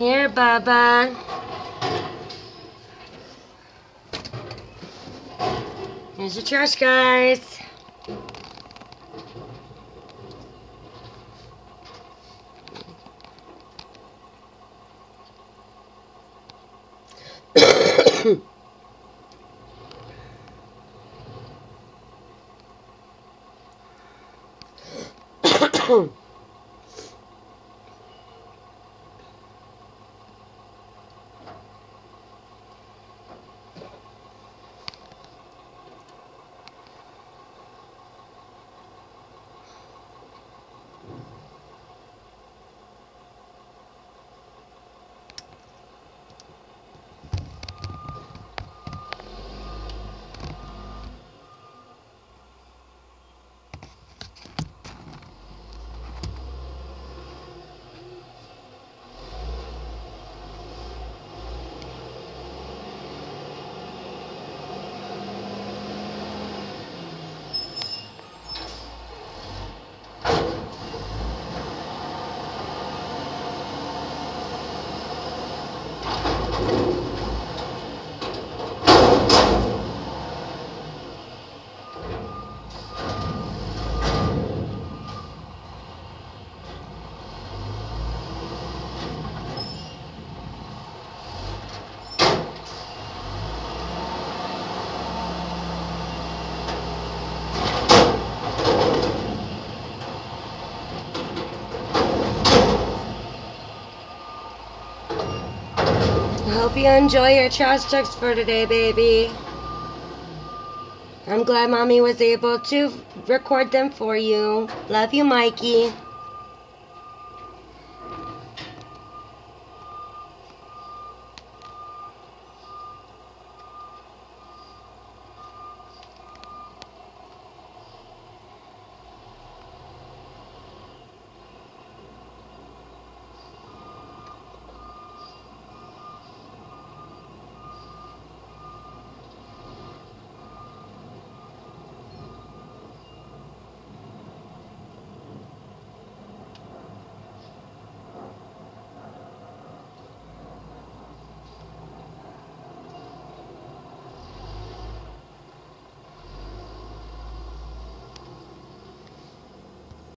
Here, Bubba. Here's your trash, guys. I hope you enjoy your trash trucks for today, baby. I'm glad mommy was able to record them for you. Love you, Mikey.